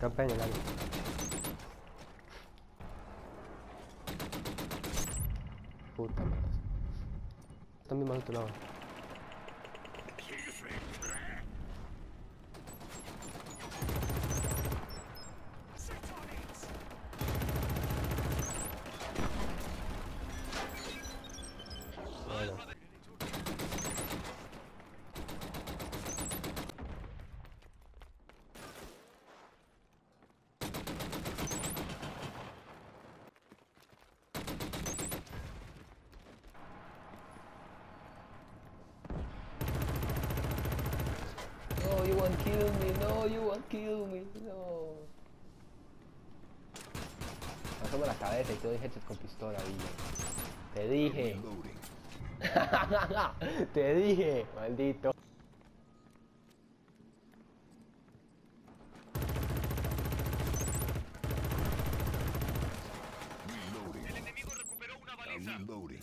Campaña, dale. Puta madre. Están bien mal otro lado. No, you won't kill me, no, you won't kill me, no. Pasame la cabeza y te doy headshot con pistola, Villa. Te dije. Te dije, maldito. Reloading. El enemigo recuperó una baliza. reloading.